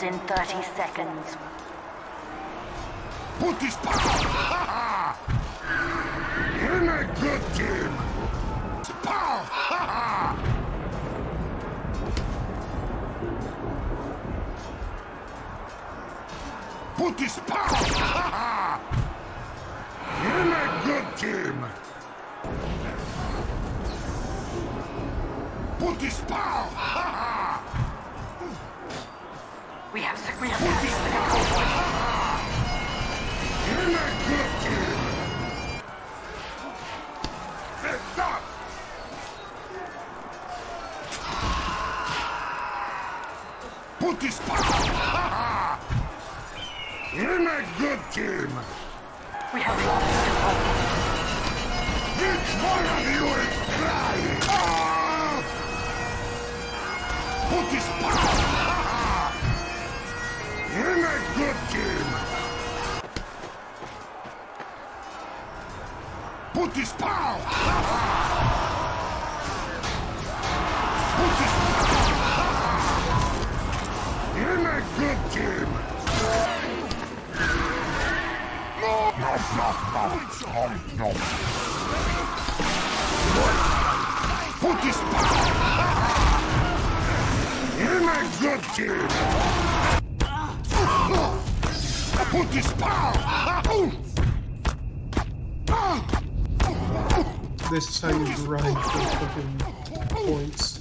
In 30 seconds. Put this power! You're a good team! Power! Put this power! You're Put this power! You're a good team! We have lost control point. Each one of you is crying! Ah! Put this power! You're a good team! Put this power! Put this good team! No, no, no, no, no. Put this power! You're a good team! Put this power! This is how you grind for fucking points.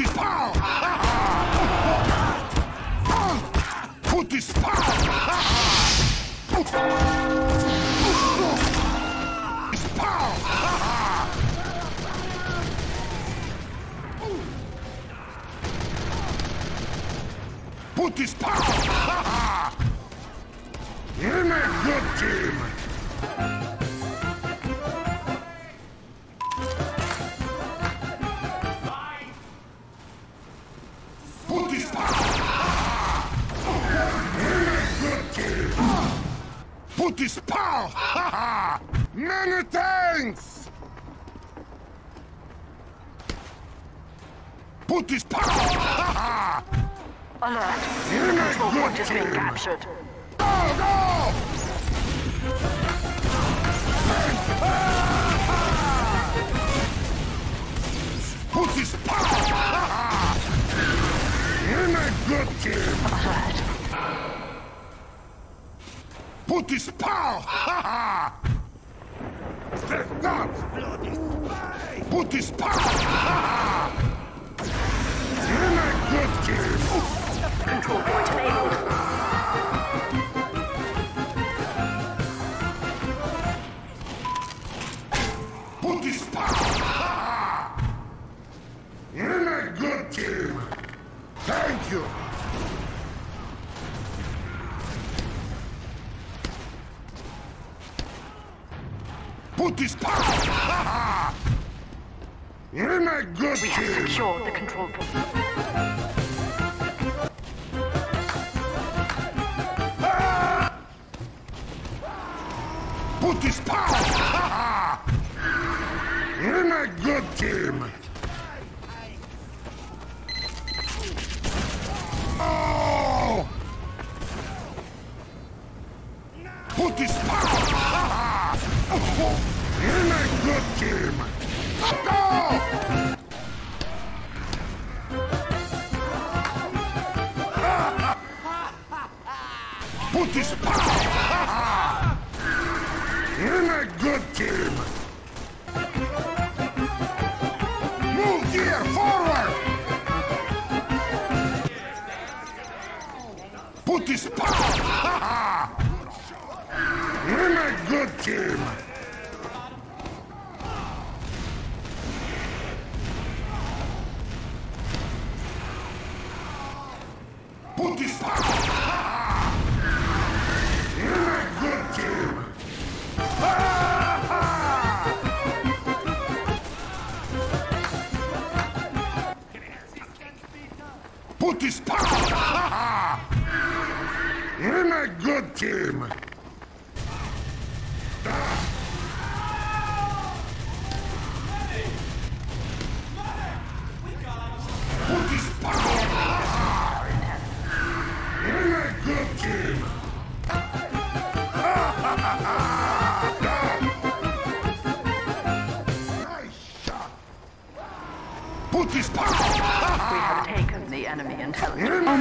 Put this power! Put this power! Many thanks! Put this power! Alert! You're The good point being team. captured. Go, go! Put this power! You're a good team! Alert! Put this power! Step up! Put this power! You're a good team! Control point enabled. Power! You're a good We have team! secured the control point. Put this power! You're a good team! Put this power! You're a good team! Move gear forward! Put this power! You're a good team! foot is power! I'm a good team! Put this power! Intelligence. You're my!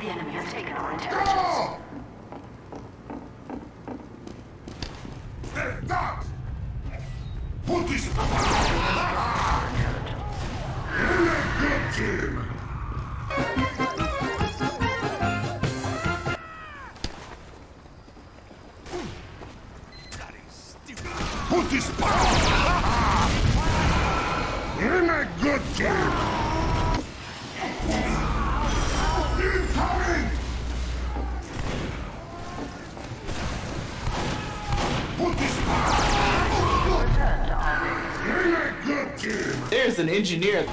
The enemy has taken our intelligence. Oh! Put this good team! That is stupid! Put this There's an engineer. Go!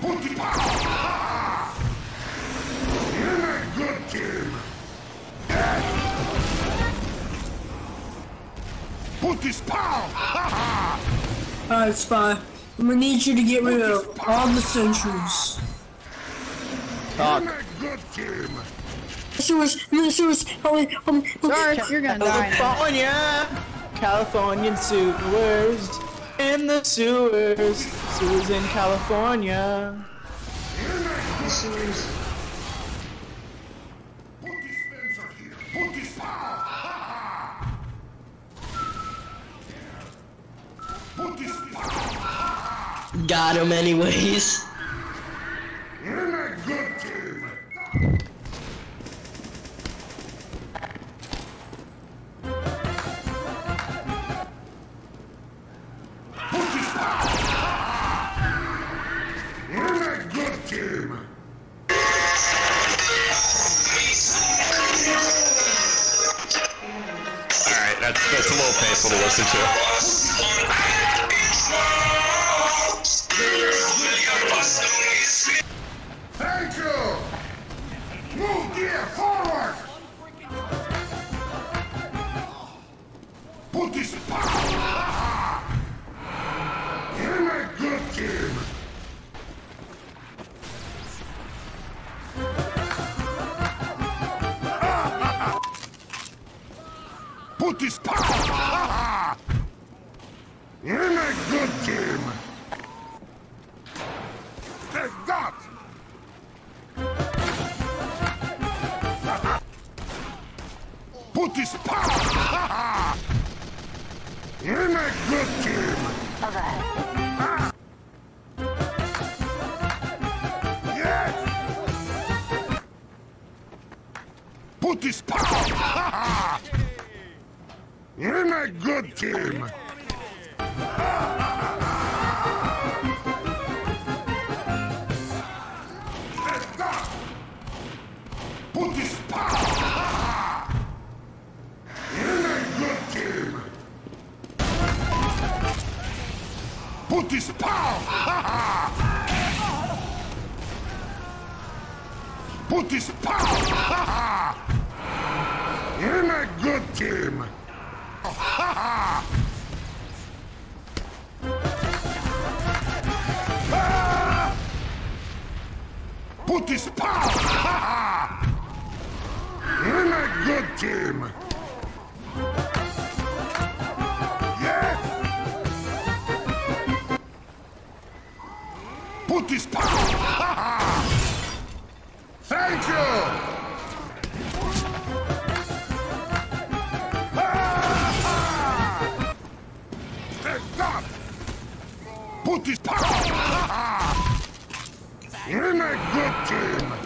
Put the power! You're my good team! Put this power! Alright, Spy. I'm gonna need you to get rid of all the sentries. You're my good team! Sewers, the sewers, help me, help me, help you're gonna die now. California, Californian sewers in the sewers, sewers in California. This is Put this Spencer here! Put this power! Put this power! Got him anyways. That's, that's a little painful to listen to. My good team! Take that! Put this power! You're my good team! Alert. Yes! Put power! My good team! Put this power! You're my good team! Put this power! You're my good team! Put this power! Good team!